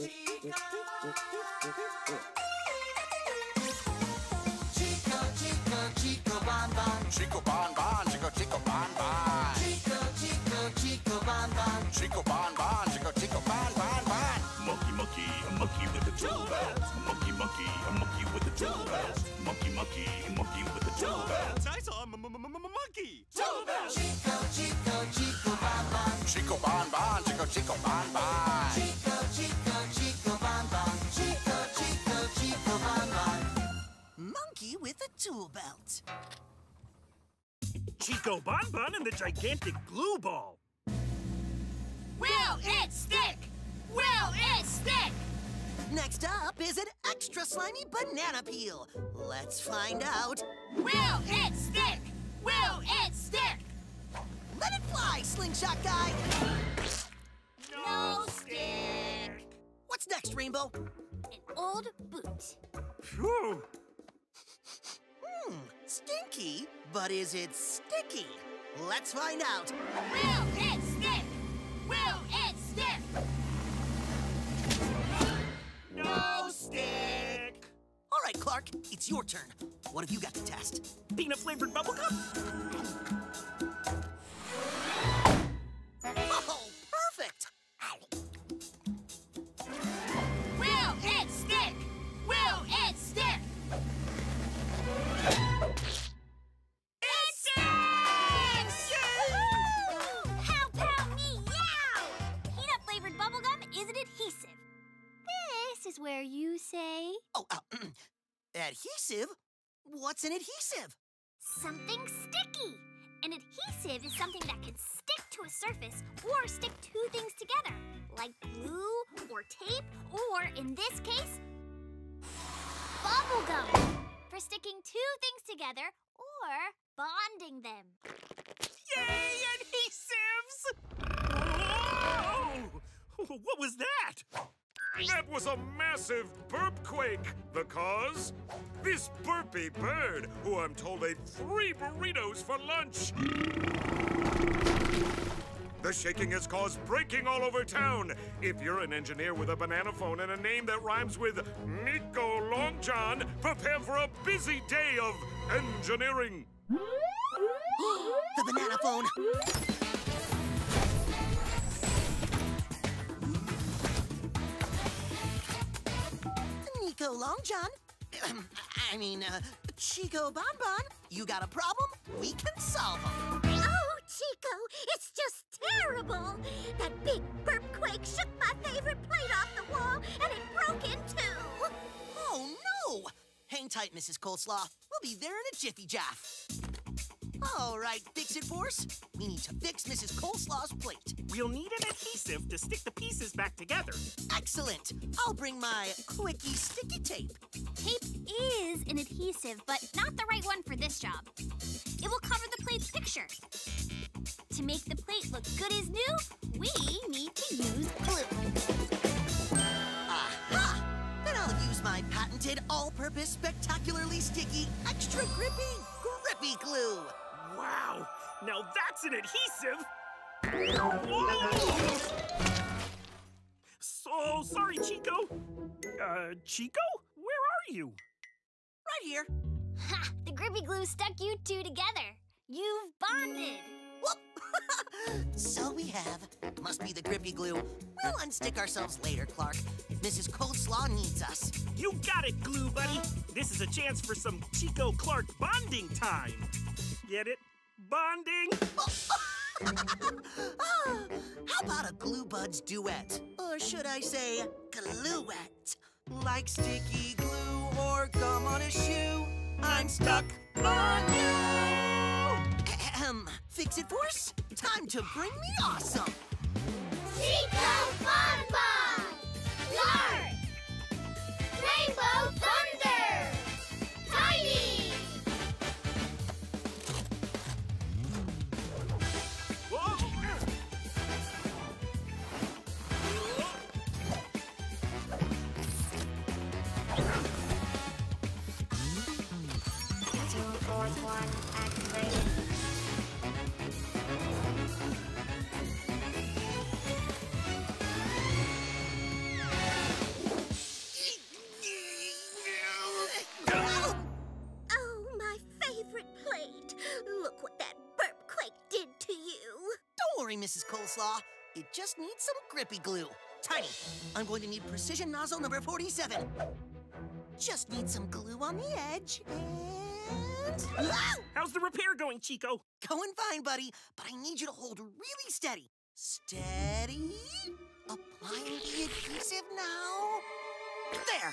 Chico, Bon Bon. Chico Chico Bon Bon. Chico, Chico, Chico Bon Bon. Chico Bon Bon, Chico Chico Bon Bon Bon. Monkey, monkey, a monkey with a tool belt. Monkey, monkey, a monkey with a tool belt. Monkey, monkey, a monkey with a tool belt. I saw a monkey. Chico, Chico, Chico. Chico Bon Bon, Chico Chico Bon Bon. Chico, Chico, Chico Bon Bon. Chico, Chico, Chico Bon Bon. Monkey with a tool belt. Chico Bon Bon and the gigantic glue ball. Will it stick? Will it stick? Next up is an extra slimy banana peel. Let's find out. Will it stick? Will it stick? Let it fly, slingshot guy. No stick. What's next, Rainbow? An old boot. Phew. Hmm, stinky, but is it sticky? Let's find out. Will it stick? Will it stick? No stick. All right, Clark, it's your turn. What have you got to test? Peanut flavored bubblegum? Is where you say Oh, uh, adhesive? What's an adhesive? something sticky. An adhesive is something that can stick to a surface or stick two things together, like glue or tape, or in this case, bubblegum, for sticking two things together or bonding them. Yay, adhesives! Whoa! What was that? That was a massive burp quake. The cause? This burpy bird, who I'm told ate three burritos for lunch. The shaking has caused breaking all over town. If you're an engineer with a banana phone and a name that rhymes with Nico Longjohn, prepare for a busy day of engineering. the banana phone. Nico Longjohn. I mean, uh, Chico Bon Bon. You got a problem? We can solve them. Oh, Chico, it's just terrible. That big burp quake shook my favorite plate off the wall and it broke in two. Oh, no! Hang tight, Mrs. Coleslaw. We'll be there in a jiffy jaff. All right, Fix It Force. We need to fix Mrs. Coleslaw's plate. We'll need an adhesive to stick the pieces back together. Excellent. I'll bring my quickie sticky tape. Tape is an adhesive, but not the right one for this job. It will cover the plate's picture. To make the plate look good as new, we need to use glue. Aha! Then I'll use my patented all-purpose spectacularly sticky extra grippy grippy glue. Wow! Now that's an adhesive! Whoa! So sorry, Chico. Uh, Chico? Where are you? Right here. Ha! The grippy glue stuck you two together. You've bonded. Whoop! so we have. Must be the grippy glue. We'll unstick ourselves later, Clark. If Mrs. Coleslaw needs us. You got it, Glue Buddy. This is a chance for some Chico Clark bonding time. Get it? Bonding? Ah, how about a Glue Buds duet? Or should I say, gluet? Like sticky glue or gum on a shoe, I'm stuck on you. Ahem. Fix it, Force. Time to bring me awesome. Chico Bon Bon! Lark! Rainbow Mrs. Coleslaw. It just needs some grippy glue. Tiny, I'm going to need precision nozzle number 47. Just need some glue on the edge and. How's the repair going, Chico? Going fine, buddy, but I need you to hold really steady. Steady. Applying the adhesive now. There.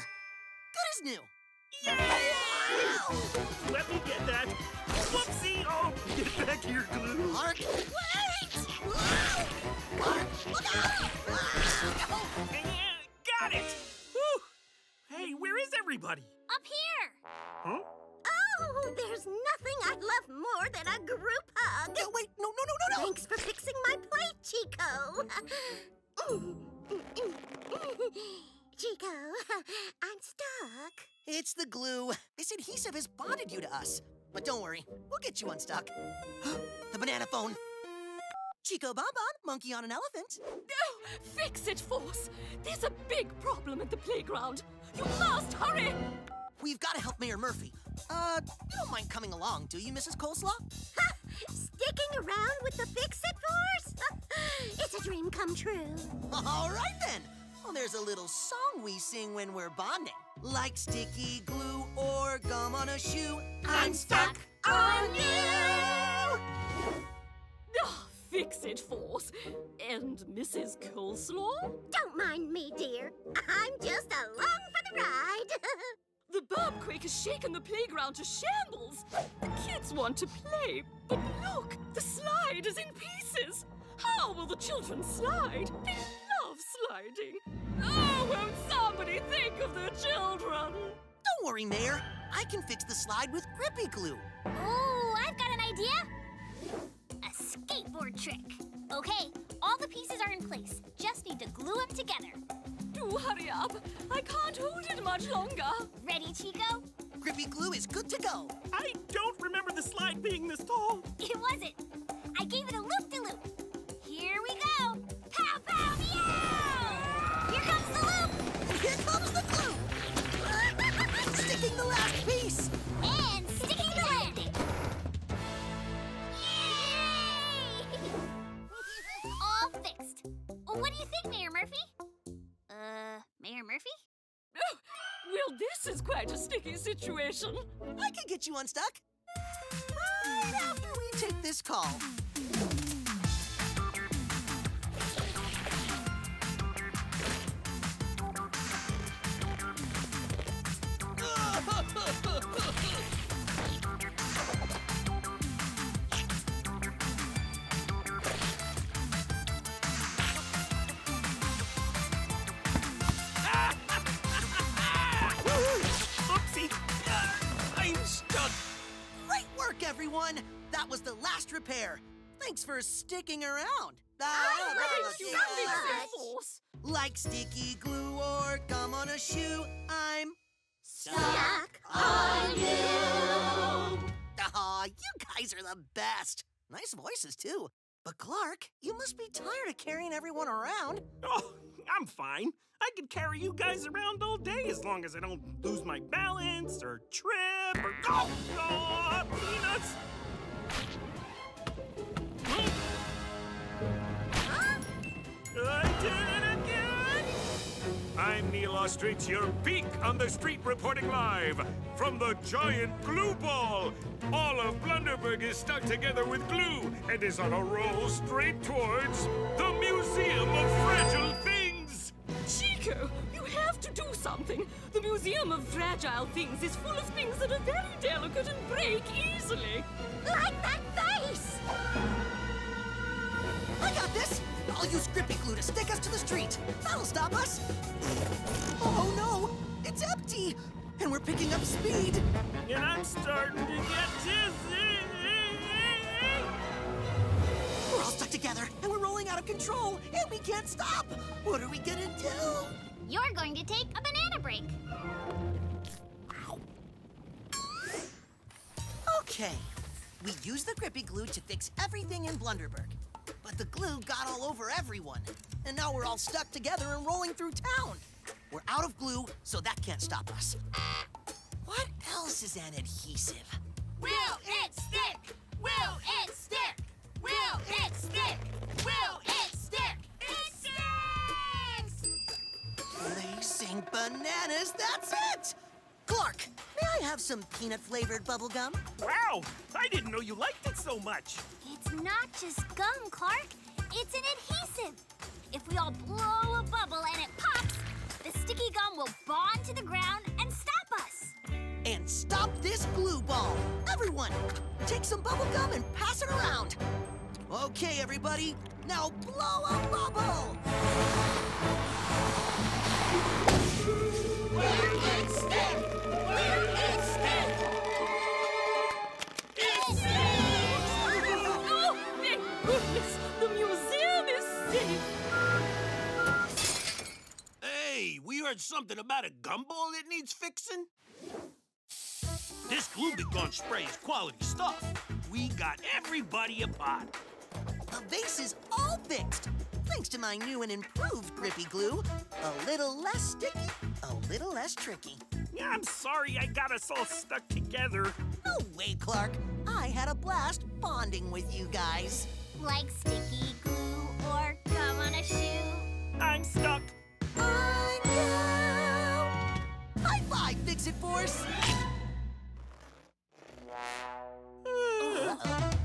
Good as new. Wow! Let me get that. Whoopsie! Oh, get back here, glue. Mark, got it! Whew. Hey, where is everybody? Up here! Huh? Oh, there's nothing I love more than a group hug. No, wait, no, no, no, no, no! Thanks for fixing my plate, Chico. Chico, I'm stuck. It's the glue. This adhesive has bonded you to us. But don't worry, we'll get you unstuck. the banana phone. Chico Bon Bon, monkey on an elephant. No! Fix it, Force! There's a big problem at the playground. You must hurry! We've got to help Mayor Murphy. Uh, you don't mind coming along, do you, Mrs. Coleslaw? Ha! Sticking around with the Fix-It Force? it's a dream come true. All right then. Well, there's a little song we sing when we're bonding. Like sticky glue or gum on a shoe, I'm stuck on you. Fix it, Force. And Mrs. Coleslaw? Don't mind me, dear. I'm just along for the ride. The burp quake has shaken the playground to shambles. The kids want to play, but look, the slide is in pieces. How will the children slide? They love sliding. Oh, won't somebody think of the children? Don't worry, Mayor. I can fix the slide with grippy glue. Oh, I've got an idea. A skateboard trick. Okay, all the pieces are in place. Just need to glue them together. Do hurry up. I can't hold it much longer. Ready, Chico? Grippy glue is good to go. I don't remember the slide being this tall. It wasn't. I gave it a loop-de-loop. Sticky situation. I can get you unstuck. Right after we take this call. repair. Thanks for sticking around. Ah, like you yeah. so Mrs. much. Force. Like sticky glue or gum on a shoe, I'm Stuck on you. Aw, you guys are the best. Nice voices, too. But Clark, you must be tired of carrying everyone around. Oh, I'm fine. I could carry you guys around all day as long as I don't lose my balance or trip or oh, oh peanuts. I'm Neil Ostrich, your beak on the street reporting live from the giant glue ball. All of Blunderburg is stuck together with glue and is on a roll straight towards the Museum of Fragile Things. Chico, you have to do something. The Museum of Fragile Things is full of things that are very delicate and break easily. Like that. I got this. I'll use grippy glue to stick us to the street. That'll stop us. Oh no, it's empty. And we're picking up speed. And I'm starting to get dizzy. We're all stuck together, and we're rolling out of control, and we can't stop. What are we gonna do? You're going to take a banana break. Okay, we used the grippy glue to fix everything in Blunderburg. But the glue got all over everyone. And now we're all stuck together and rolling through town. We're out of glue, so that can't stop us. What else is an adhesive? Will it stick? Will it stick? Will it stick? Will it stick? It sticks! Blazing bananas, that's it! Clark, may I have some peanut flavored bubble gum? Wow, I didn't know you liked it so much. It's not just gum, Clark. It's an adhesive. If we all blow a bubble and it pops, the sticky gum will bond to the ground and stop us. And stop this glue ball. Everyone, take some bubble gum and pass it around. Okay, everybody, now blow a bubble! Oh, thank something about a gumball that needs fixing? This Glue Be Gone spray is quality stuff. We got everybody a pot. The vase is all fixed. Thanks to my new and improved grippy glue. A little less sticky, a little less tricky. Yeah, I'm sorry I got us all stuck together. No way, Clark. I had a blast bonding with you guys. Like sticky glue or gum on a shoe. I'm stuck. I know. High five, Fix It Force. Uh-oh.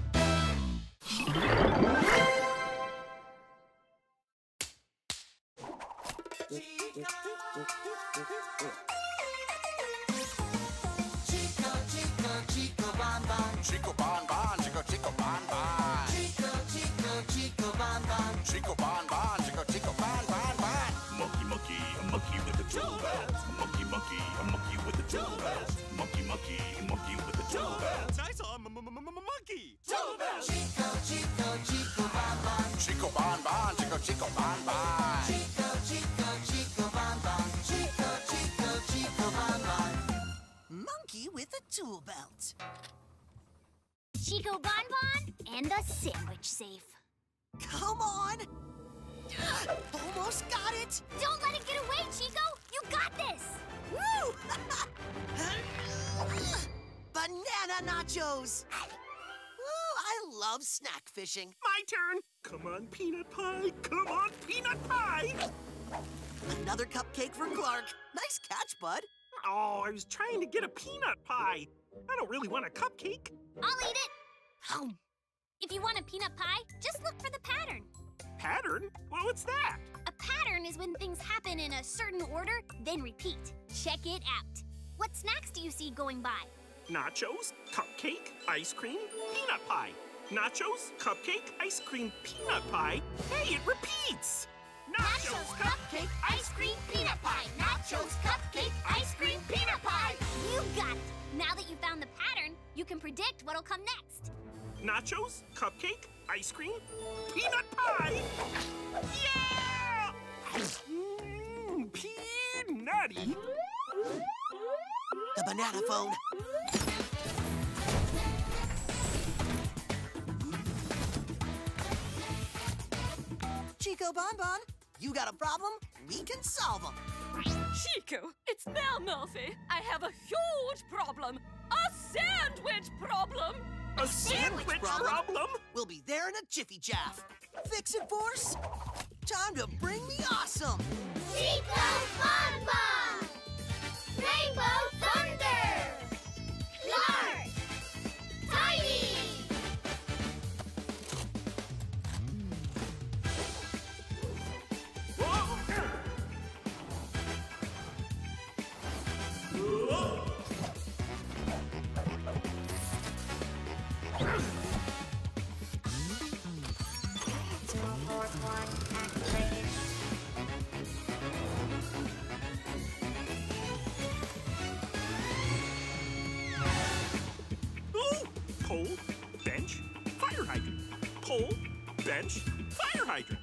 Chico Chico Bon Bon and the sandwich safe. Come on. Almost got it. Don't let it get away, Chico. You got this. Woo! Banana nachos. Ooh, I love snack fishing. My turn. Come on, peanut pie. Come on, peanut pie. Another cupcake for Clark. Nice catch, bud. Oh, I was trying to get a peanut pie. I don't really want a cupcake. I'll eat it. If you want a peanut pie, just look for the pattern. Pattern? Well, what's that? A pattern is when things happen in a certain order, then repeat. Check it out. What snacks do you see going by? Nachos, cupcake, ice cream, peanut pie. Nachos, cupcake, ice cream, peanut pie. Hey, it repeats. Nachos, cupcake, ice cream, peanut pie. Nachos, cupcake, ice cream, peanut pie. You got it. Now that you found the pattern, you can predict what'll come next. Nachos, cupcake, ice cream, peanut pie. Yeah! Mmm, peanutty. The banana phone. Chico Bon Bon, you got a problem? We can solve them. Chico, it's Mel Murphy. I have a huge problem. A sandwich problem. A sandwich problem? We'll be there in a jiffy jaff. Fix it, Force. Time to bring the awesome. Chico Bon Bon! Rainbow Thunder! Clark! Ooh, pole, bench, fire hydrant. Pole, bench, fire hydrant.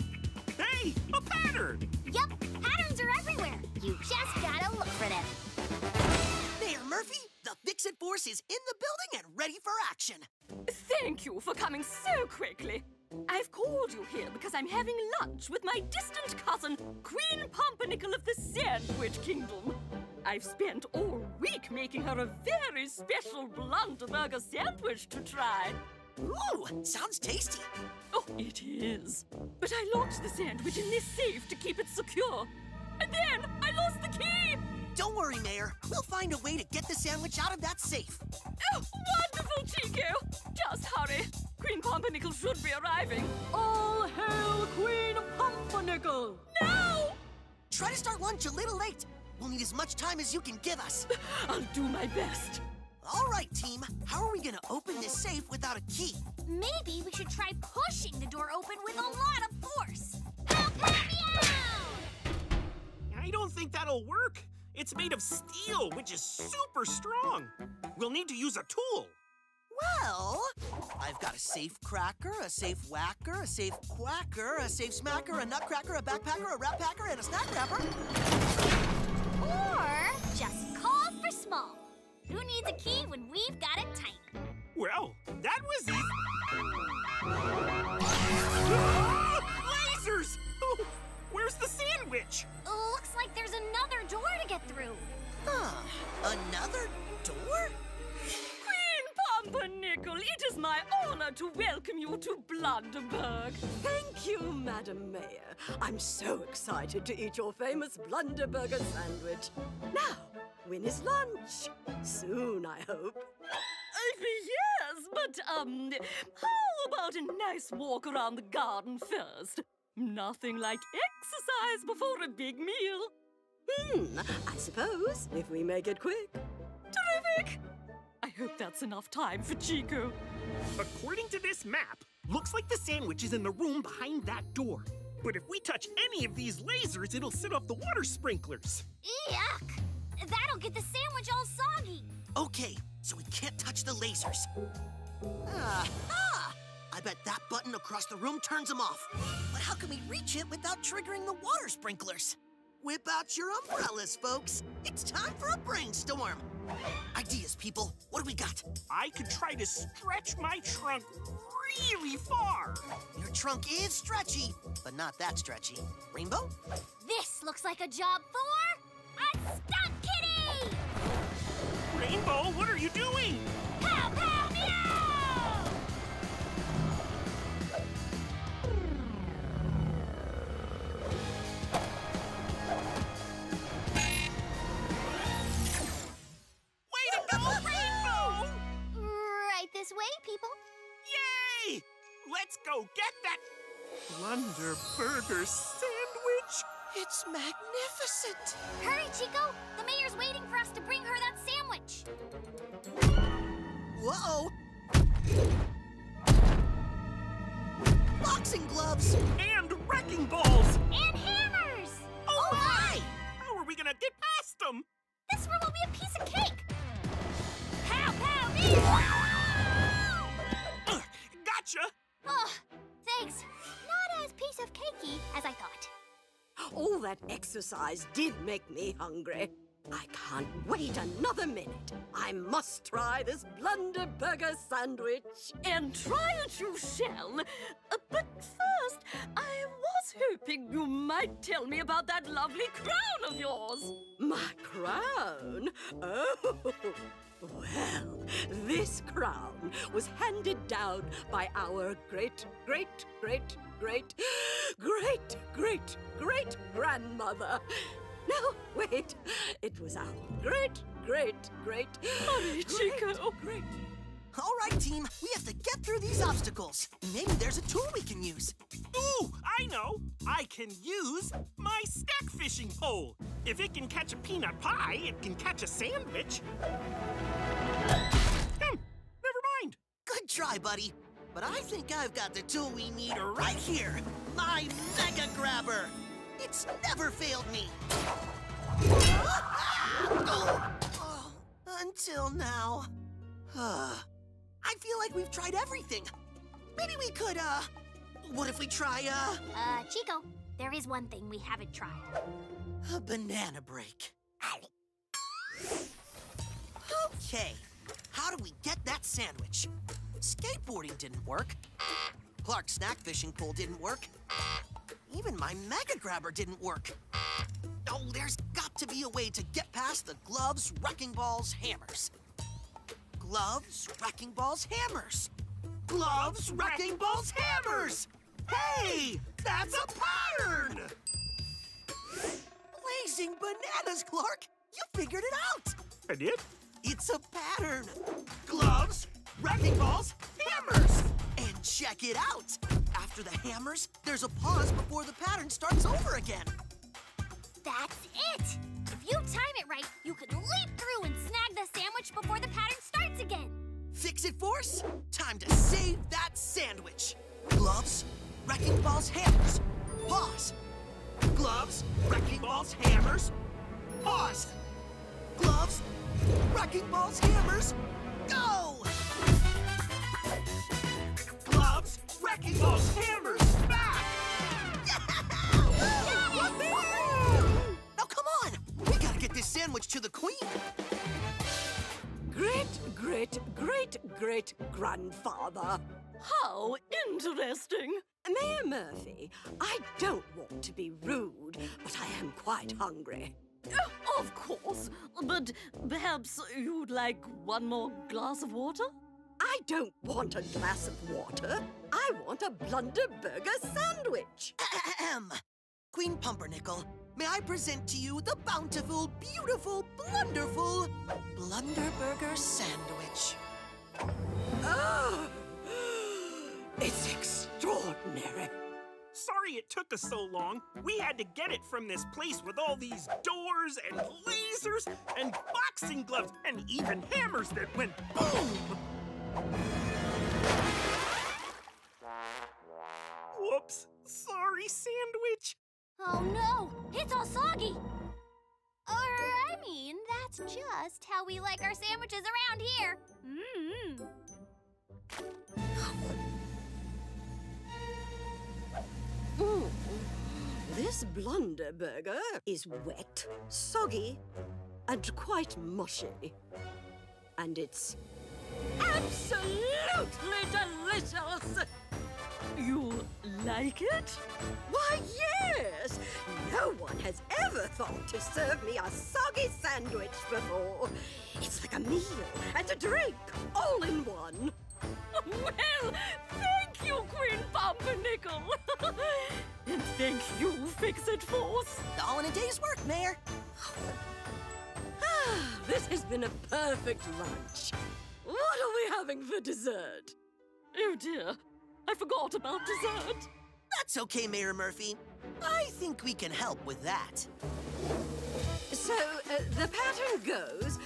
Hey, a pattern. Yup, patterns are everywhere. You just gotta look for them. Mayor Murphy, the Fix It Force is in the building and ready for action. Thank you for coming so quickly. I've called you here because I'm having lunch with my distant cousin, Queen Pumpernickel of the Sandwich Kingdom. I've spent all week making her a very special Blunderburger sandwich to try. Ooh, sounds tasty. Oh, it is. But I locked the sandwich in this safe to keep it secure. And then I lost the key! Don't worry, Mayor. We'll find a way to get the sandwich out of that safe. Oh, wonderful, Chico! Just hurry. Queen Pumpernickel should be arriving. All hail Queen Pumpernickel! Now! Try to start lunch a little late. We'll need as much time as you can give us. I'll do my best. All right, team. How are we gonna open this safe without a key? Maybe we should try pushing the door open with a lot of force. Help, help me out! I don't think that'll work. It's made of steel, which is super strong. We'll need to use a tool. Well, I've got a safe cracker, a safe whacker, a safe quacker, a safe smacker, a nutcracker, a backpacker, a rat packer, and a snack wrapper. Or just call for small. Who needs a key when we've got it tight? Well, that was easy. Lasers! Oh, where's the sandwich? Looks like there's another door to get through. Huh. Another door? Pumpernickel, it is my honor to welcome you to Blunderburg. Thank you, Madam Mayor. I'm so excited to eat your famous Blunderburger sandwich. Now, when is lunch? Soon, I hope. Uh, yes, but, um, how about a nice walk around the garden first? Nothing like exercise before a big meal. Hmm, I suppose, if we make it quick. Terrific! I hope that's enough time for Chico. According to this map, looks like the sandwich is in the room behind that door. But if we touch any of these lasers, it'll set off the water sprinklers. Yuck! That'll get the sandwich all soggy. Okay, so we can't touch the lasers. Aha! I bet that button across the room turns them off. But how can we reach it without triggering the water sprinklers? Whip out your umbrellas, folks. It's time for a brainstorm. Ideas, people. What do we got? I could try to stretch my trunk really far. Your trunk is stretchy, but not that stretchy. Rainbow? This looks like a job for a stunt kitty! Rainbow, what are you doing? This way, people. Yay! Let's go get that Blunder Burger sandwich. It's magnificent. Hurry, Chico! The mayor's waiting for us to bring her that sandwich. Whoa! Boxing gloves! And wrecking balls. And hammers! Oh, my! How are we gonna get past them? This room will be a piece of cake! Exercise did make me hungry. I can't wait another minute. I must try this Blunderburger sandwich. And try it you shall. Uh, but first, I was hoping you might tell me about that lovely crown of yours. My crown? Oh, well, this crown was handed down by our great, great, great, great, great, great, great grandmother. No, wait. It was our great, great, great, Hurry, Chico. great. All right, team, we have to get through these obstacles. Maybe there's a tool we can use. Ooh, I know! I can use my stack fishing pole. If it can catch a peanut pie, it can catch a sandwich. Hmm, never mind. Good try, buddy. But I think I've got the tool we need right here. My Mega Grabber. It's never failed me. Oh, until now. I feel like we've tried everything. Maybe we could, uh, what if we try, uh, Uh, Chico, there is one thing we haven't tried. a banana break? Okay, how do we get that sandwich? Skateboarding didn't work. Clark's snack fishing pole didn't work. Even my Mega Grabber didn't work. Oh, there's got to be a way to get past the gloves, wrecking balls, hammers. Gloves, wrecking balls, hammers. Gloves, Wrecking Balls, Hammers! Hey! That's a pattern! Blazing bananas, Clark! You figured it out! I did? It's a pattern. Gloves, wrecking balls, hammers. And check it out. After the hammers, there's a pause before the pattern starts over again. That's it! If you time it right, you can leap through and snag the sandwich before the pattern starts again. Fix it, Force. Time to save that sandwich. Gloves, wrecking balls, hammers. Pause. Gloves, wrecking balls, hammers. Pause. Gloves, wrecking balls, hammers. Go! Gloves, wrecking balls, hammers. Back! Now come on! We gotta get this sandwich to the queen. Great, great, great, great grandfather. How interesting. Mayor Murphy, I don't want to be rude, but I am quite hungry. Of course, but perhaps you'd like one more glass of water? I don't want a glass of water. I want a Blunderburger sandwich. Ahem. Queen Pumpernickel, may I present to you the bountiful, beautiful, blunderful Blunderburger sandwich. Oh, it's extraordinary. Sorry it took us so long. We had to get it from this place with all these doors and lasers and boxing gloves and even hammers that went boom! Whoops. Sorry, sandwich. Oh no, it's all soggy. Or, I mean, that's just how we like our sandwiches around here. Mmm. Mm. This Blunderburger is wet, soggy, and quite mushy. And it's absolutely delicious! You like it? Why, yes! No one has ever thought to serve me a soggy sandwich before. It's like a meal and a drink all in one. Well, thank you, Queen Pumpernickel. and thank you, Fix-It Force. All in a day's work, Mayor. Ah, this has been a perfect lunch. What are we having for dessert? Oh dear, I forgot about dessert. That's okay, Mayor Murphy. I think we can help with that. So, uh, the pattern goes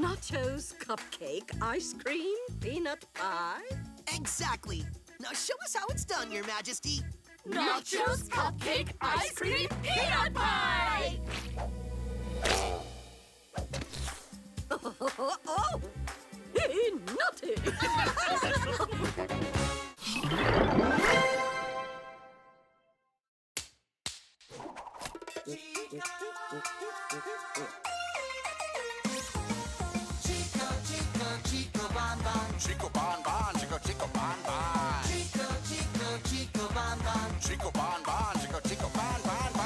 nachos, cupcake, ice cream, peanut pie. Exactly. Now show us how it's done, Your Majesty. Nachos, cupcake, ice cream, peanut pie! oh, Chico, Chico, Chico Bon Bon. Chico Bon Bon, Chico Chico Bon Bon. Chico, Chico, Chico Bon Bon. Chico Bon Bon, Chico Chico Bon Bon Bon.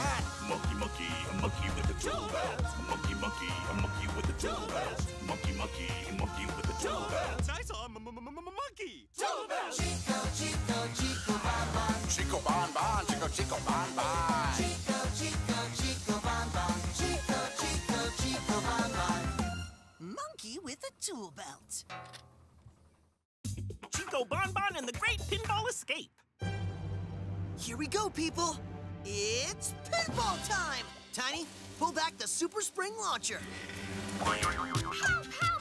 Monkey, monkey, a monkey with the tool belt. Monkey, monkey, a monkey with the tool belt. Monkey, monkey, a monkey pull back the Super Spring Launcher. Pow, pow,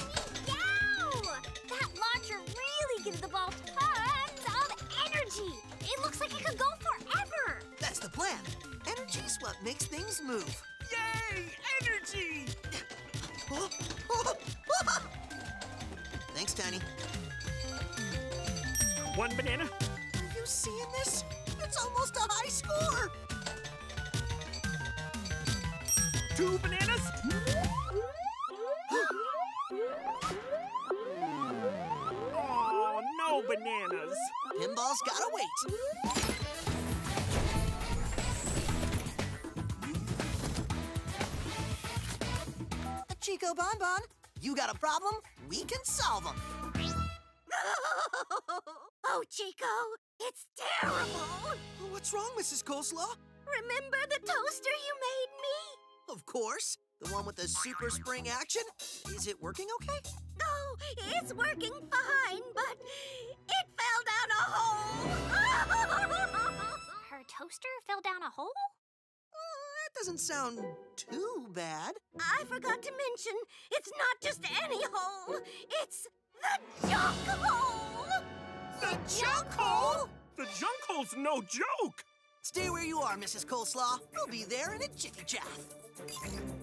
meow! That launcher really gives the ball tons of energy. It looks like it could go forever. That's the plan. Energy's what makes things move. Yay! Energy! Thanks, Tiny. One banana. Chico Bon Bon, you got a problem? We can solve them. Oh, Chico, it's terrible. Oh, what's wrong, Mrs. Coleslaw? Remember the toaster you made me? Of course. The one with the super spring action? Is it working okay? Oh, it's working fine, but it fell down a hole. Her toaster fell down a hole? That doesn't sound too bad. I forgot to mention, it's not just any hole. It's the junk hole. The junk hole? The junk hole's no joke. Stay where you are, Mrs. Coleslaw. We'll be there in a jiffy jaff.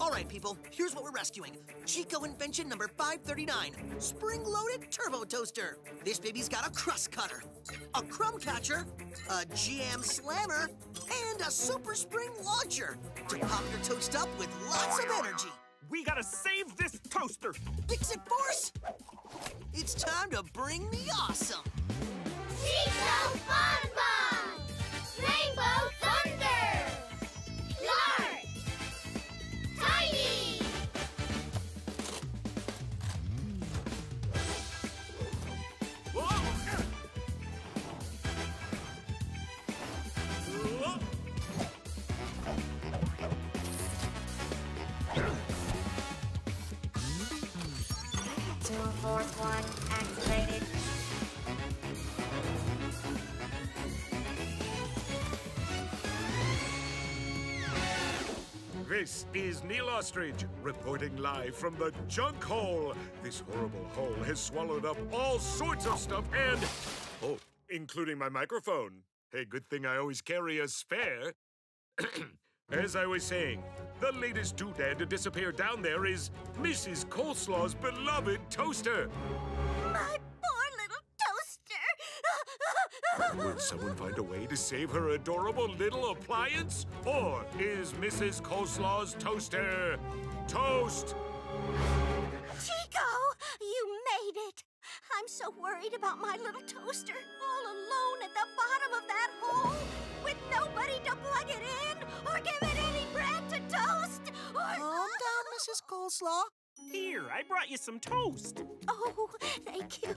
All right, people, here's what we're rescuing. Chico invention number 539, spring-loaded turbo toaster. This baby's got a crust cutter, a crumb catcher, a GM slammer, and a super spring launcher to pop your toast up with lots of energy. We gotta save this toaster. Fix it, Force! It's time to bring the awesome. Chico Bon Bon! Rainbow fourth one activated. This is Neil Ostrich, reporting live from the junk hole. This horrible hole has swallowed up all sorts of stuff and. Oh, including my microphone. Hey, good thing I always carry a spare. As I was saying, the latest doodad to disappear down there is Mrs. Coleslaw's beloved toaster. My poor little toaster. Will someone find a way to save her adorable little appliance? Or is Mrs. Coleslaw's toaster toast? Chico, you made it. I'm so worried about my little toaster, all alone at the bottom of that hole, with nobody to plug it in or give it any bread to toast or. Calm down, Mrs. Coleslaw. Here, I brought you some toast. Oh, thank you.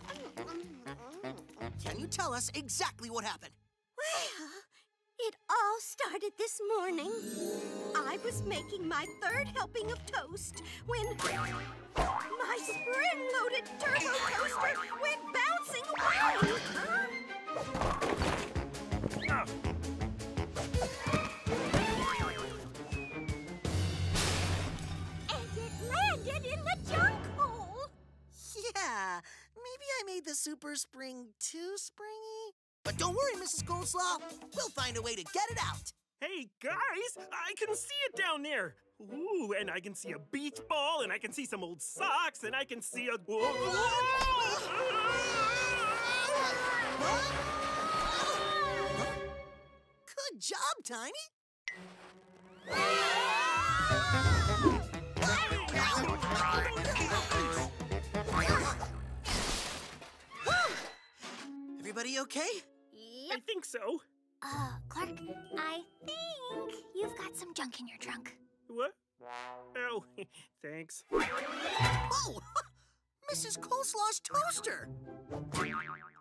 Can you tell us exactly what happened? Well, it all started this morning. I was making my third helping of toast when my spring-loaded turbo toaster went bouncing away. And it landed in the junk hole. Yeah, maybe I made the super spring too springy. But don't worry, Mrs. Coleslaw. We'll find a way to get it out. Hey, guys, I can see it down there. Ooh, and I can see a beach ball, and I can see some old socks, and I can see a. Good job, Tiny. Everybody okay? I think so. Uh, Clark, I think you've got some junk in your trunk. What? Oh, thanks. Oh, Mrs. Coleslaw's toaster.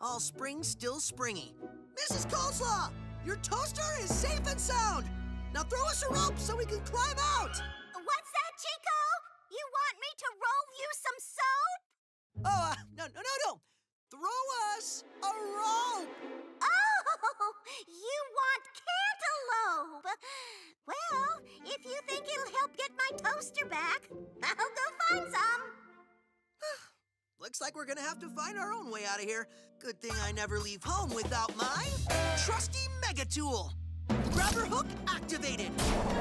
All spring, still springy. Mrs. Coleslaw, your toaster is safe and sound. Now throw us a rope so we can climb out. What's that, Chico? You want me to roll you some soap? Oh, uh, no, no, no, no. Throw us a rope. Oh, you want cantaloupe? Well, if you think it'll help get my toaster back, I'll go find some. Looks like we're gonna have to find our own way out of here. Good thing I never leave home without my trusty mega tool. Grabber hook activated. Aw,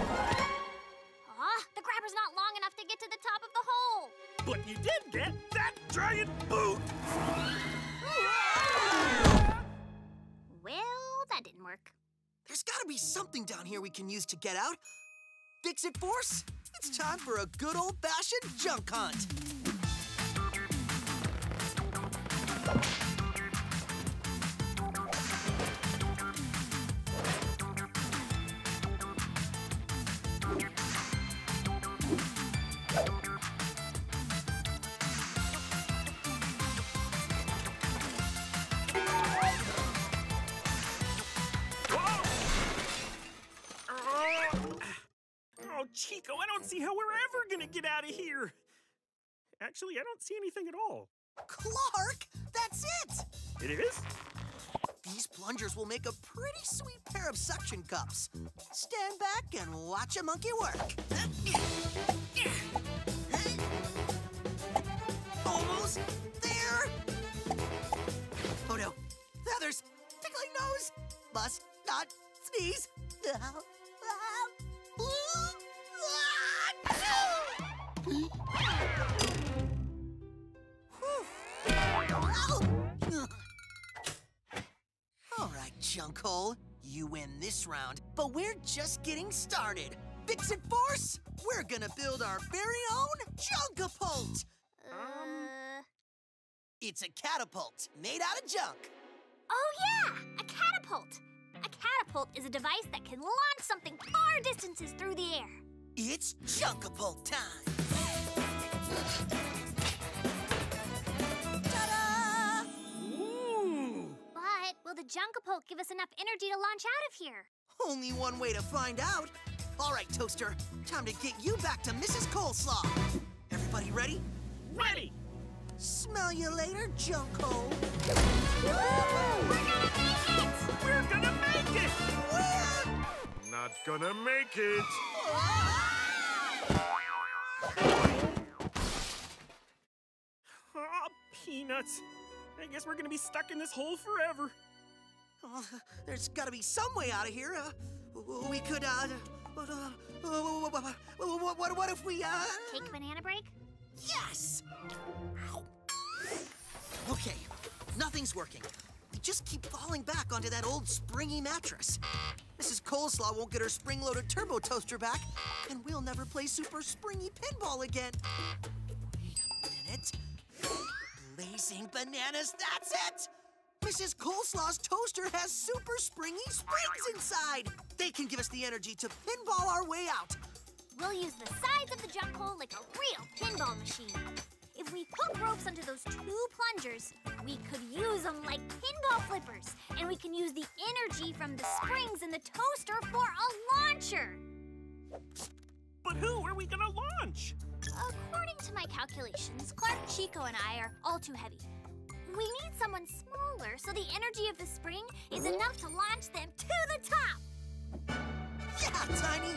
the grabber's not long enough to get to the top of the hole. But you did get that giant boot! Well, that didn't work. There's gotta be something down here we can use to get out. Fix it, Force. It's time for a good old fashioned junk hunt. Out of here. Actually, I don't see anything at all. Clark, that's it! It is? These plungers will make a pretty sweet pair of suction cups. Stand back and watch a monkey work. Almost there. Oh no, feathers, tickling nose. Must not sneeze. All right, Junkhole. You win this round, but we're just getting started. Fix it, Force! We're gonna build our very own Junkapult! Uh, It's a catapult made out of junk. oh, yeah! A catapult! A catapult is a device that can launch something far distances through the air. It's Junkapult time! The Junkapult give us enough energy to launch out of here? Only one way to find out. All right, Toaster, time to get you back to Mrs. Coleslaw. Everybody ready? Ready! Smell you later, Junkhole. We're gonna make it! We're gonna make it! We're... Not gonna make it. Aw, ah, peanuts. I guess we're gonna be stuck in this hole forever. Oh, there's got to be some way out of here. Uh, we could, uh, uh, uh, what, what, what if we, uh... Take a banana break? Yes! Okay, nothing's working. We just keep falling back onto that old springy mattress. Mrs. Coleslaw won't get her spring-loaded turbo toaster back, and we'll never play super springy pinball again. Wait a minute. Blazing bananas, that's it! Mrs. Coleslaw's toaster has super springy springs inside. They can give us the energy to pinball our way out. We'll use the sides of the junk hole like a real pinball machine. If we hook ropes onto those two plungers, we could use them like pinball flippers, and we can use the energy from the springs in the toaster for a launcher. But who are we gonna launch? According to my calculations, Clark, Chico, and I are all too heavy. We need someone smaller so the energy of the spring is enough to launch them to the top. Yeah, Tiny!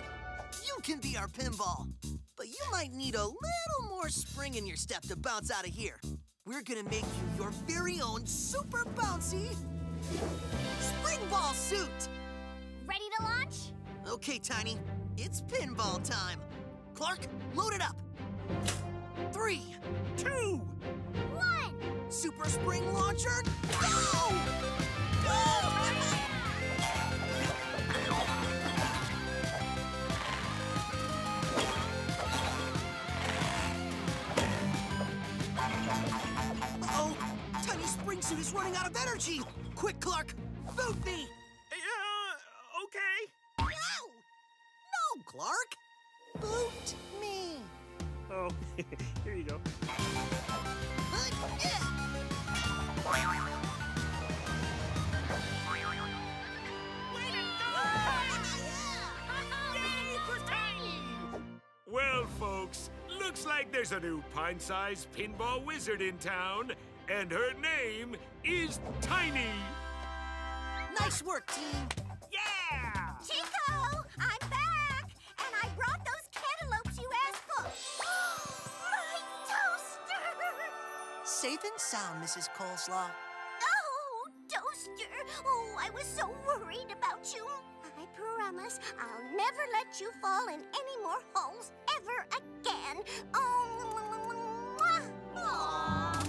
You can be our pinball. But you might need a little more spring in your step to bounce out of here. We're gonna make you your very own super bouncy spring ball suit! Ready to launch? Okay, Tiny, it's pinball time. Clark, load it up. Three, Two! Super spring launcher, go! Go! Tiny's spring suit is running out of energy. Quick, Clark, boot me. Uh, okay. No! No, Clark. Boot me. Oh, here you go. Like there's a new pint-sized pinball wizard in town, and her name is Tiny. Nice work, team. Yeah! Chico, I'm back, and I brought those cantaloupes you asked for. My toaster! Safe and sound, Mrs. Coleslaw. Oh, toaster! Oh, I was so worried about you. I promise I'll never let you fall in any more holes ever again. Um, oh, mwah.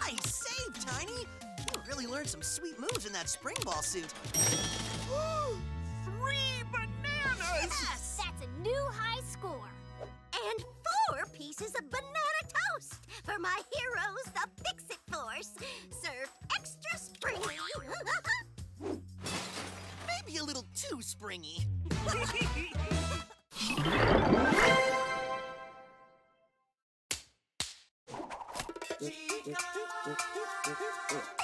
Nice save, Tiny. You really learned some sweet moves in that spring ball suit. Three bananas! Yes! That's a new high score. And four pieces of banana toast for my heroes, the Fix-It Served extra springy. Maybe a little too springy.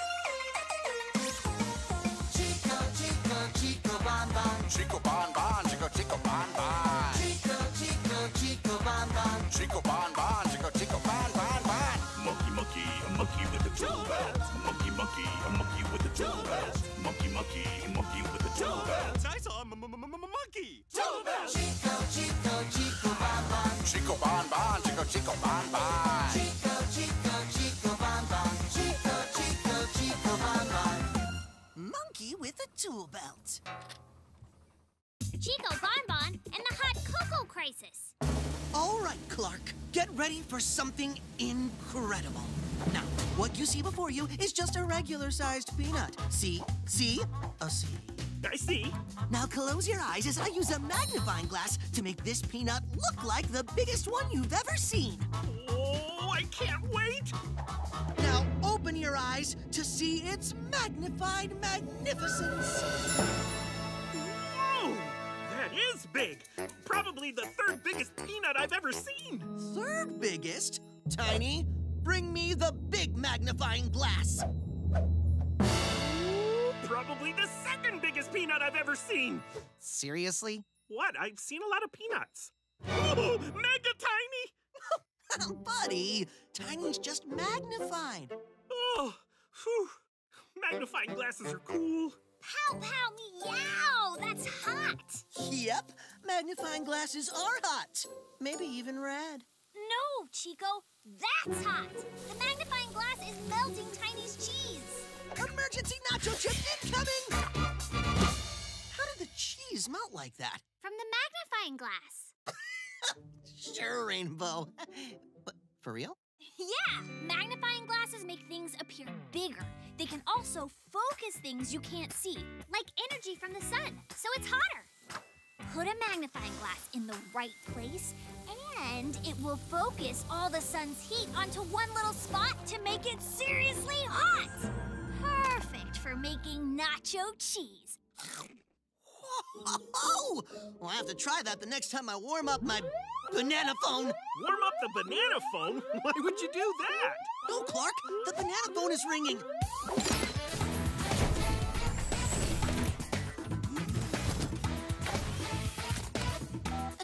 Chico, Chico, Chico Bon Bon. Chico Bon Bon, Chico Chico Bon Bon. Chico, Chico, Chico Bon Bon. Chico, Chico, Chico Bon Bon. Monkey with a tool belt. Chico Bon Bon and the hot cocoa crisis. All right, Clark. Get ready for something incredible. Now, what you see before you is just a regular sized peanut. See? See? A C. I see. Now close your eyes as I use a magnifying glass to make this peanut look like the biggest one you've ever seen. Oh, I can't wait. Now open your eyes to see its magnified magnificence. Whoa, that is big. Probably the third biggest peanut I've ever seen. Third biggest? Tiny, bring me the big magnifying glass. Probably the second biggest peanut I've ever seen. Seriously? What? I've seen a lot of peanuts. Oh, mega tiny. Buddy, Tiny's just magnified. Oh, whew. Magnifying glasses are cool. Pow pow meow! That's hot! Yep, magnifying glasses are hot. Maybe even red. No, Chico, that's hot! The magnifying glass is melting Tiny's cheese! Emergency nacho chip incoming! How did the cheese melt like that? From the magnifying glass. Sure, Rainbow. but for real? Yeah, magnifying glasses make things appear bigger. They can also focus things you can't see, like energy from the sun, so it's hotter. Put a magnifying glass in the right place, and it will focus all the sun's heat onto one little spot to make it seriously hot. Perfect for making nacho cheese. Oh! Well, I have to try that the next time I warm up my banana phone. Warm up the banana phone? Why would you do that? No, Clark, the banana phone is ringing.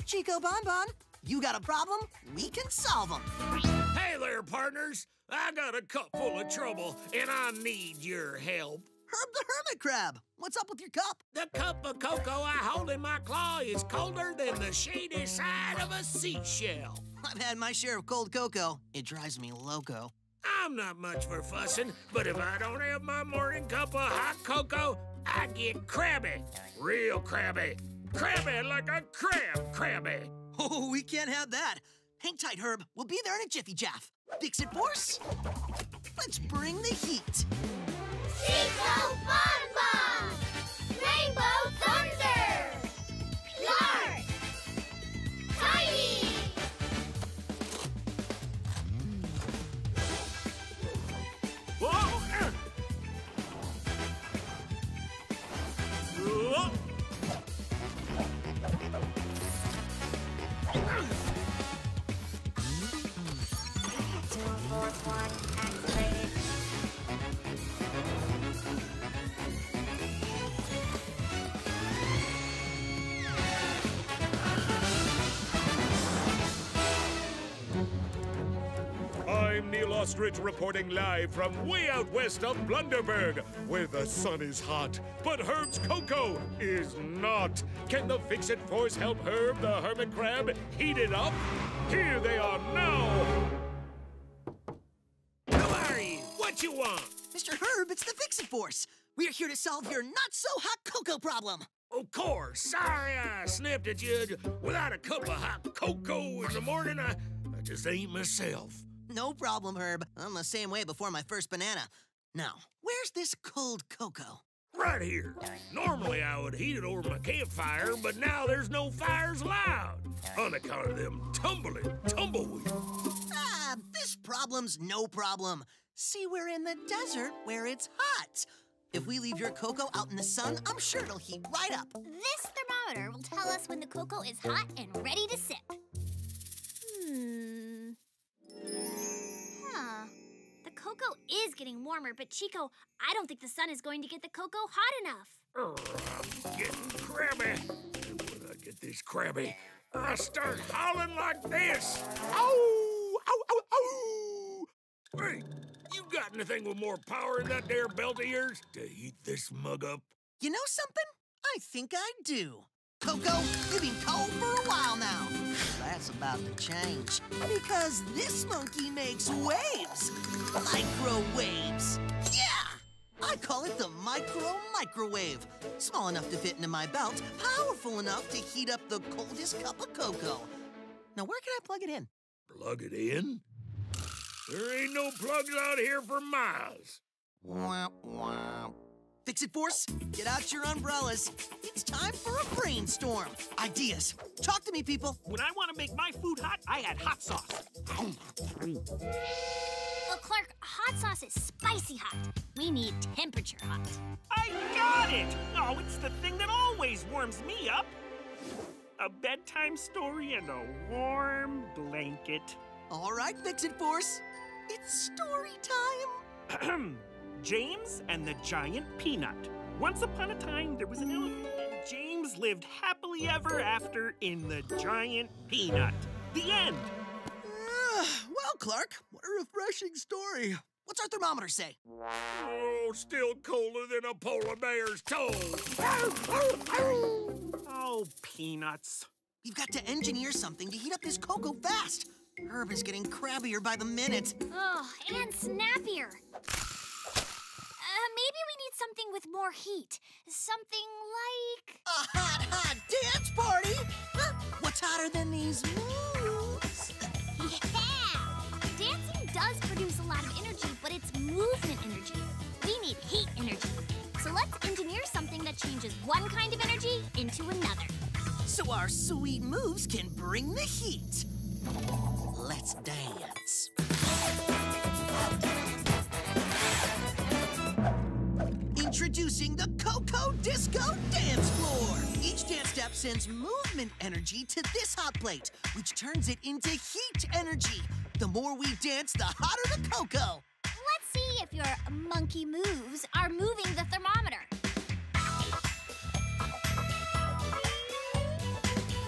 Chico Bon Bon, you got a problem? We can solve them. Hey there, partners. I got a cup full of trouble, and I need your help. Herb the Hermit Crab, what's up with your cup? The cup of cocoa I hold in my claw is colder than the shady side of a seashell. I've had my share of cold cocoa. It drives me loco. I'm not much for fussing, but if I don't have my morning cup of hot cocoa, I get crabby. Real crabby. Crabby like a crab crabby. Oh, we can't have that. Hang tight, Herb. We'll be there in a jiffy jaff. Fix it, Force. Let's bring the heat. Ostrich reporting live from way out west of Blunderburg, where the sun is hot, but Herb's cocoa is not. Can the It Force help Herb the Hermit Crab heat it up? Here they are now! Who are you? What you want? Mr. Herb, it's the Fix It Force. We're here to solve your not so hot cocoa problem. Of course. Sorry I snipped at you. Without a cup of hot cocoa in the morning, I, I just ain't myself. No problem, Herb. I'm the same way before my first banana. Now, where's this cold cocoa? Right here. Normally I would heat it over my campfire, but now there's no fires allowed. On account of them tumbling tumbleweeds. Ah, this problem's no problem. See, we're in the desert where it's hot. If we leave your cocoa out in the sun, I'm sure it'll heat right up. This thermometer will tell us when the cocoa is hot and ready to sip. Hmm. Huh. Cocoa is getting warmer, but Chico, I don't think the sun is going to get the cocoa hot enough. Urgh, I'm getting crabby. When I get this crabby, I start howling like this. Ow! Ow, ow, ow! Hey, you got anything with more power in that there belt of yours to heat this mug up? You know something? I think I do. Cocoa, you've been cold for a while now. That's about to change. Because this monkey makes waves. Microwaves. Yeah! I call it the micro microwave. Small enough to fit into my belt, powerful enough to heat up the coldest cup of cocoa. Now, where can I plug it in? Plug it in? There ain't no plugs out here for miles. Wah, wah. Fix it, Force. Get out your umbrellas. It's time for a brainstorm. Ideas. Talk to me, people. When I want to make my food hot, I add hot sauce. Well, Clark, hot sauce is spicy hot. We need temperature hot. I got it! Oh, it's the thing that always warms me up. A bedtime story and a warm blanket. All right, Fix It, Force. It's story time. James and the Giant Peanut. Once upon a time, there was an elephant, and James lived happily ever after in the Giant Peanut. The end. Uh, well, Clark, what a refreshing story. What's our thermometer say? Oh, still colder than a polar bear's toe. Oh, peanuts. We've got to engineer something to heat up this cocoa fast. Herb is getting crabbier by the minute. Oh, and snappier. Maybe we need something with more heat. Something like. A hot, hot dance party? Huh? What's hotter than these moves? Yeah! Dancing does produce a lot of energy, but it's movement energy. We need heat energy. So let's engineer something that changes one kind of energy into another. So our sweet moves can bring the heat. Let's dance. Introducing the Coco Disco Dance Floor. Each dance step sends movement energy to this hot plate, which turns it into heat energy. The more we dance, the hotter the cocoa. Let's see if your monkey moves are moving the thermometer.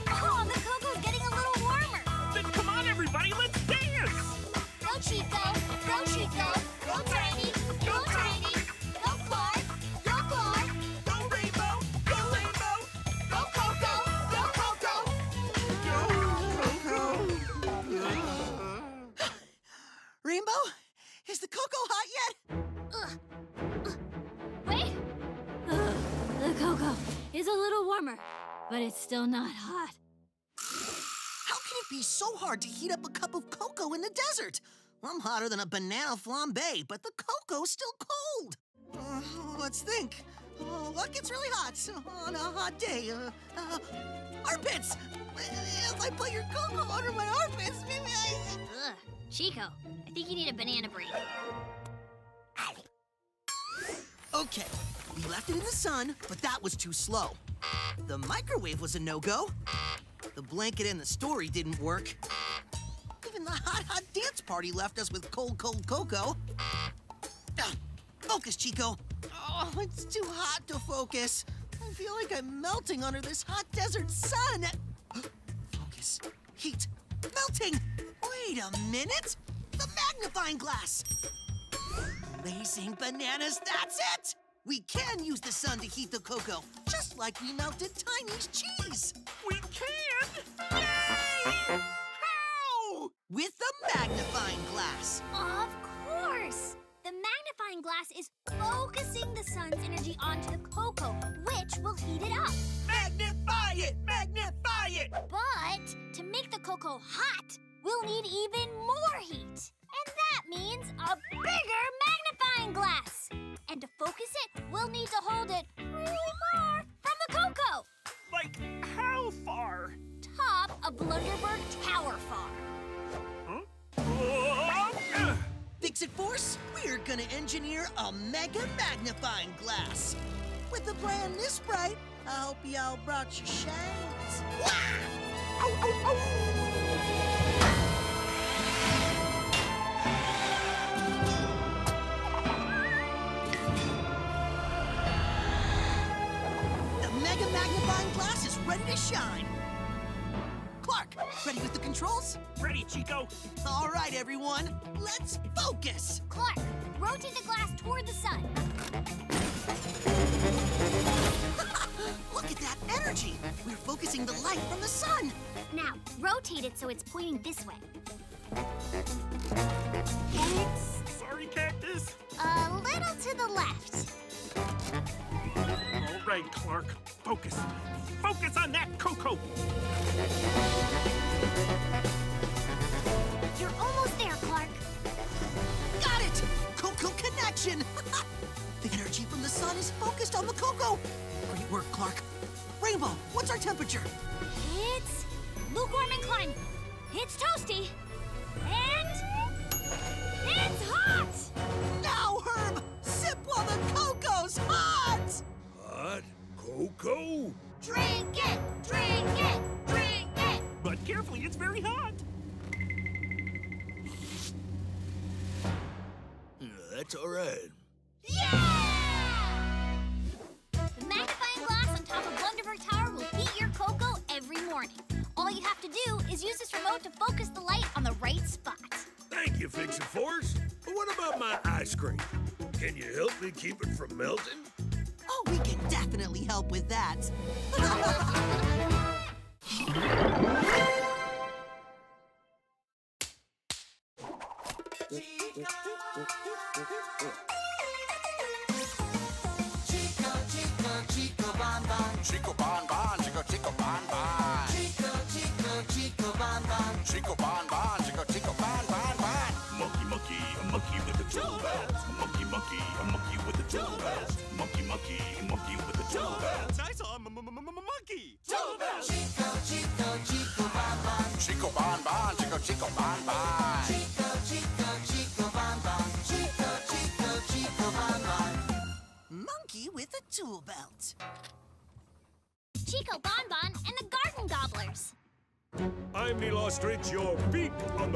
Oh, the cocoa's getting a little warmer. Then come on, everybody, let's dance! Go, Chico. Go, Chico. Rainbow, is the cocoa hot yet? Ugh. Ugh. Wait. Ugh, the cocoa is a little warmer, but it's still not hot. How can it be so hard to heat up a cup of cocoa in the desert? I'm hotter than a banana flambe, but the cocoa's still cold. Uh, let's think. Oh, what gets really hot on a hot day? Uh, uh, armpits! If I put your cocoa under my armpits, maybe I. Ugh. Chico, I think you need a banana break. Okay, we left it in the sun, but that was too slow. The microwave was a no go. The blanket and the story didn't work. Even the hot, hot dance party left us with cold, cold cocoa. Ah, focus, Chico. Oh, it's too hot to focus. I feel like I'm melting under this hot desert sun. Focus. Heat. Melting. Wait a minute. The magnifying glass. Blazing bananas, that's it! We can use the sun to heat the cocoa, just like we melted Tiny's cheese. We can! Yay! How? With the magnifying glass. Of magnifying glass is focusing the sun's energy onto the cocoa, which will heat it up. Magnify it! Magnify it! But to make the cocoa hot, we'll need even more heat. And that means a bigger magnifying glass. And to focus it, we'll need to hold it really far from the cocoa. Like, how far? Top of Blunderburg Tower far. Fix-It Force, we're gonna engineer a mega magnifying glass. With a plan this bright, I hope y'all brought your shades. The mega magnifying glass is ready to shine. Clark, ready with the controls? Ready, Chico? All right, everyone, let's focus. Clark, rotate the glass toward the sun. Look at that energy. We're focusing the light from the sun. Now, rotate it so it's pointing this way. Oops, sorry, Cactus. A little to the left. All right, Clark, focus. Focus on that cocoa. the energy from the sun is focused on the cocoa. Great work, Clark. Rainbow, what's our temperature? It's lukewarm incline. It's toasty.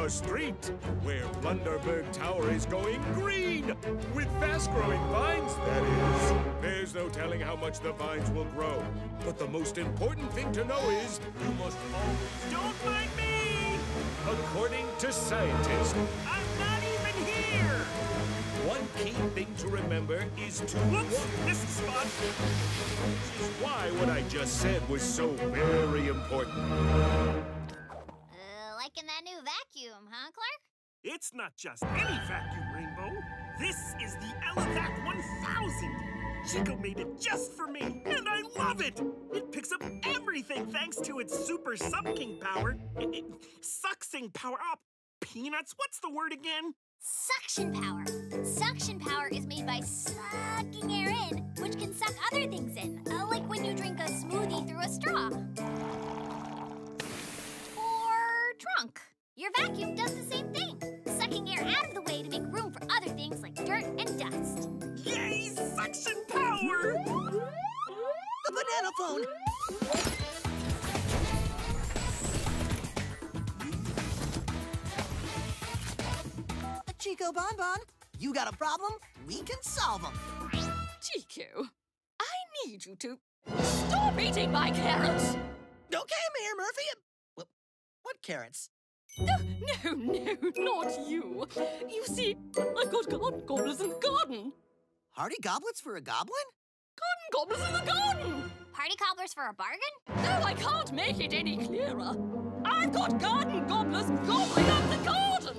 The street, where Blunderburg Tower is going green, with fast-growing vines, that is. There's no telling how much the vines will grow, but the most important thing to know is you must always, Don't mind me. according to scientists, I'm not even here. one key thing to remember is to Whoops, this spot Which is why what I just said was so very important. Vacuum, huh, Clark? It's not just any vacuum, Rainbow. This is the Elevac 1000. Chico made it just for me, and I love it. It picks up everything thanks to its super sucking power. It, it, sucking power. Up. peanuts. What's the word again? Suction power. Suction power is made by sucking air in, which can suck other things in, uh, like when you drink a smoothie through a straw. Or drunk. Your vacuum does the same thing, sucking air out of the way to make room for other things like dirt and dust. Yay, suction power! The banana phone! Chico Bon Bon, you got a problem? We can solve them. Chico, I need you to stop eating my carrots. Okay, Mayor Murphy. What carrots? No, no, no, not you. You see, I've got garden gobblers in the garden. Hearty goblets for a goblin? Garden gobblers in the garden. Party cobblers for a bargain? No, I can't make it any clearer. I've got garden gobblers gobbling up the garden.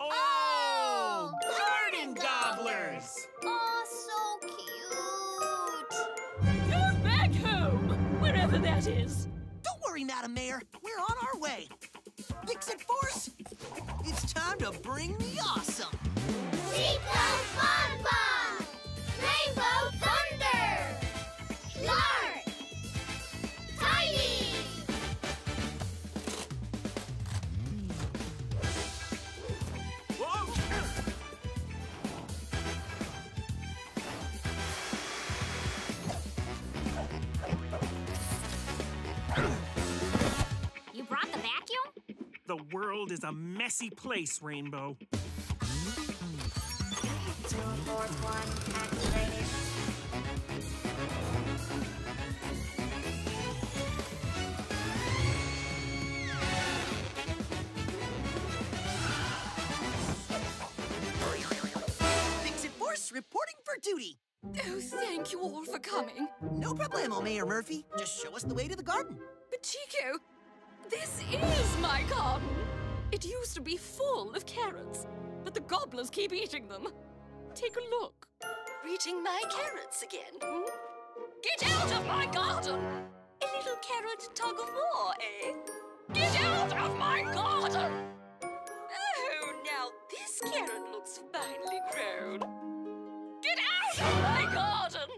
Oh, oh garden gobblers! Oh, so cute. Go back home, wherever that is. Don't worry, Madam Mayor. We're on our way. Fix it, Force. It's time to bring the awesome. Chico Bon Bon! Rainbow Thunder! world is a messy place, Rainbow. Teleport one activated. Reporting for duty. Oh, thank you all for coming. No problemo, Mayor Murphy. Just show us the way to the garden. But Chico, this is my garden. It used to be full of carrots, but the gobblers keep eating them. Take a look. Eating my carrots again. hmm? Get out of my garden! A little carrot tug of war, eh? Get out of my garden! Oh, now this carrot looks finely grown. Get out of my garden!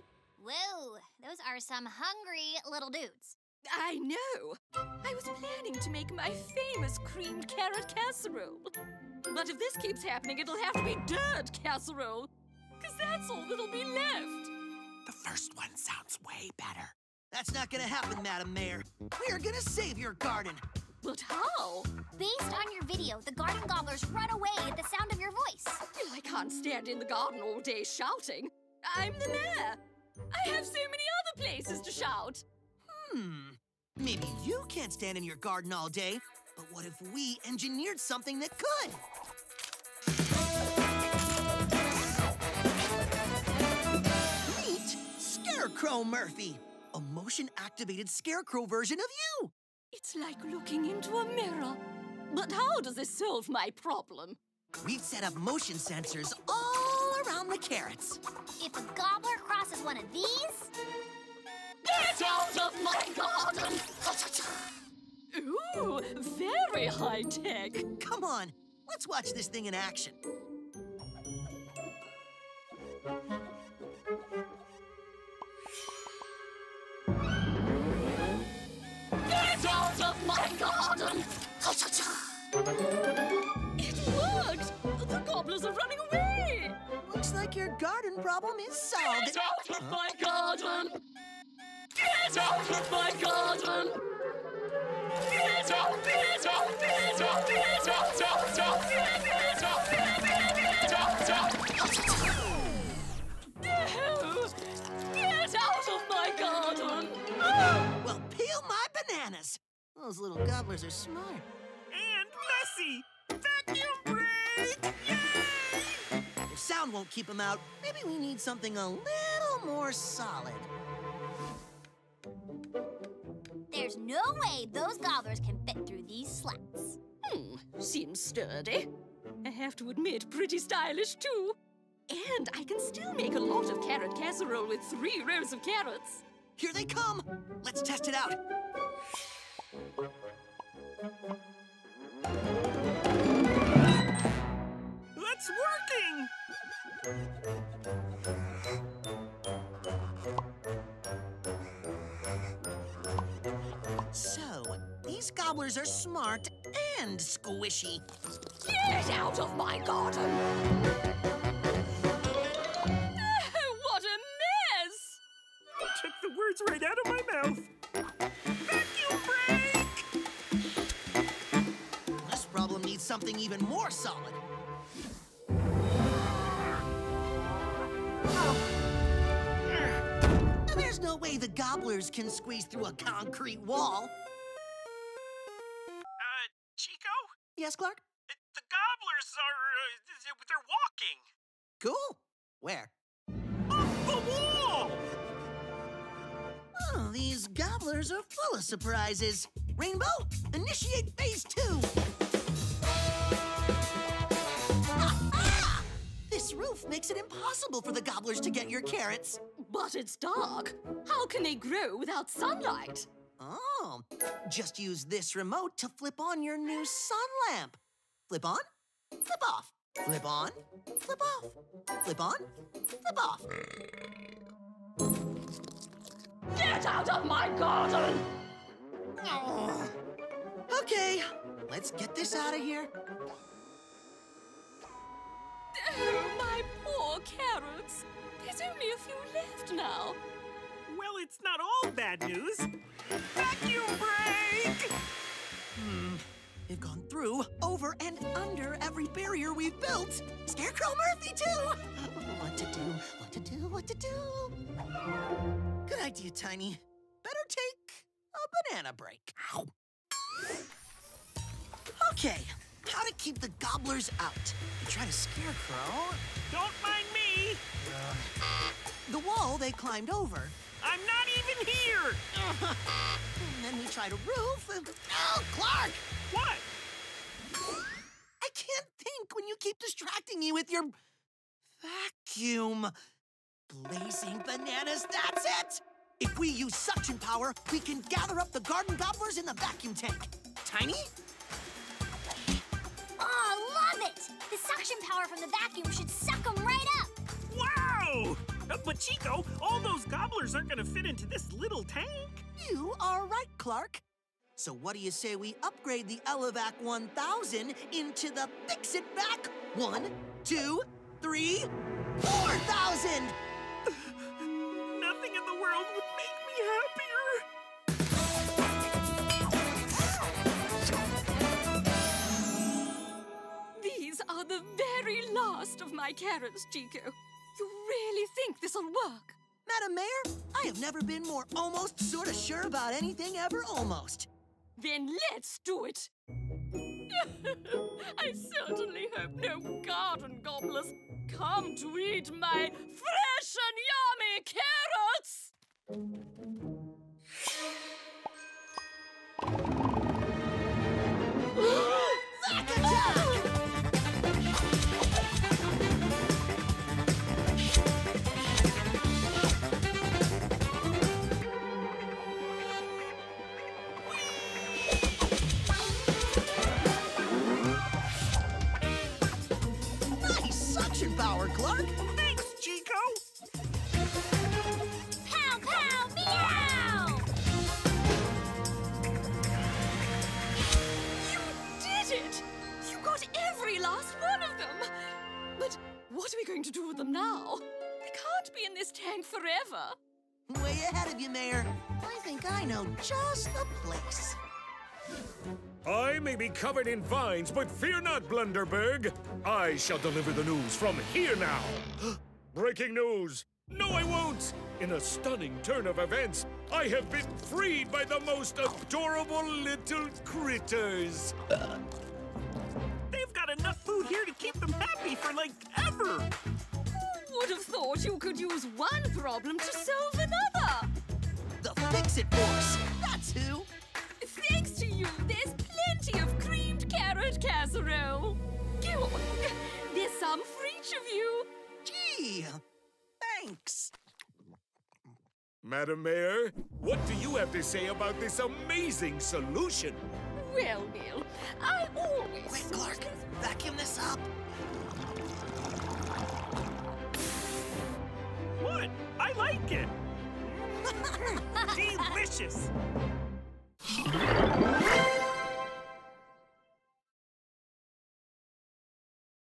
Whoa, those are some hungry little dudes. I know. I was planning to make my famous creamed carrot casserole. But if this keeps happening, it'll have to be dirt casserole. Because that's all that'll be left. The first one sounds way better. That's not gonna happen, Madam Mayor. We are gonna save your garden. But how? Based on your video, the garden gobblers run away at the sound of your voice. I can't stand in the garden all day shouting. I'm the mayor. I have so many other places to shout. Hmm. Maybe you can't stand in your garden all day, but what if we engineered something that could? Meet Scarecrow Murphy, a motion-activated scarecrow version of you. It's like looking into a mirror. But how does this solve my problem? We've set up motion sensors all around the carrots. If a gobbler crosses one of these, Get out of my garden! Ooh, very high tech. Come on, let's watch this thing in action. Get out of my garden! It worked! The gobblers are running away! Looks like your garden problem is solved. Get out of my garden! Get out of my garden! Get out! Get out! Get out! Get out! Out! Out! Get out! Get out! Out! No! Get out of my garden! Well, peel my bananas. Those little gobblers are smart. And messy! Vacuum break! Yay! If sound won't keep them out, maybe we need something a little more solid. There's no way those gobblers can fit through these slats. Hmm, seems sturdy. I have to admit, pretty stylish too. And I can still make a lot of carrot casserole with three rows of carrots. Here they come. Let's test it out. It's working! These gobblers are smart and squishy. Get out of my garden! what a mess! You Took the words right out of my mouth. Vacuum break! This problem needs something even more solid. There's no way the gobblers can squeeze through a concrete wall. Yes, Clark? The gobblers are. Uh, they're walking. Cool. Where? Up the wall! Oh, these gobblers are full of surprises. Rainbow, initiate phase two. This roof makes it impossible for the gobblers to get your carrots. But it's dark. How can they grow without sunlight? Oh, just use this remote to flip on your new sun lamp. Flip on, flip off. Flip on, flip off. Flip on, flip off. Get out of my garden! Oh. Okay, let's get this out of here. Oh, my poor carrots. There's only a few left now. It's not all bad news. Vacuum break! Hmm. They've gone through, over, and under every barrier we've built. Scarecrow Murphy, too. What to do, what to do, what to do. Good idea, Tiny. Better take a banana break. Ow. Okay, how to keep the gobblers out. You try to scarecrow. Don't mind me. Uh, wall they climbed over. I'm not even here! and then we tried a roof. And... Oh, Clark! What? I can't think when you keep distracting me with your vacuum. Blazing bananas, that's it! If we use suction power, we can gather up the garden gobblers in the vacuum tank. Tiny? Oh! The suction power from the vacuum should suck them right up. Wow! Uh, but Chico, all those gobblers aren't gonna fit into this little tank. You are right, Clark. So what do you say we upgrade the Elevac 1000 into the Fix-It Vac? One, two, three, four thousand! Nothing in the world would last of my carrots, Chico. You really think this'll work? Madam Mayor, I have never been more almost sorta sure about anything ever almost. Then let's do it. I certainly hope no garden gobblers come to eat my fresh and yummy carrots. Know just the place. I may be covered in vines, but fear not, Blunderburg. I shall deliver the news from here now. Breaking news! No, I won't! In a stunning turn of events, I have been freed by the most adorable little critters. They've got enough food here to keep them happy for like ever. Who would have thought you could use one problem to solve another? The Fix-It Force! That's who! Thanks to you, there's plenty of creamed carrot casserole. Go on. There's some for each of you. Gee, thanks. Madam Mayor, what do you have to say about this amazing solution? Well, Will, I always. Quick, Clark, vacuum this up. What? I like it. Delicious.